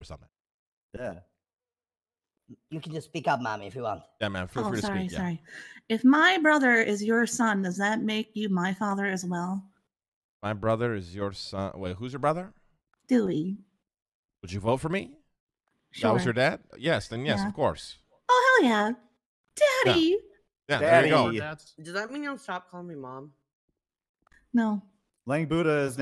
or something. Yeah. You can just speak up, mommy, if you want. Yeah, man. Feel oh, free to sorry. Yeah. If my brother is your son, does that make you my father as well? My brother is your son. Wait, who's your brother? Dewey. Would you vote for me? Sure. That was your dad? Yes, then yes, Yeah. of course. Oh hell yeah, Daddy. Yeah, there you go. Does that mean you'll stop calling me mom? No. Lang Buddha is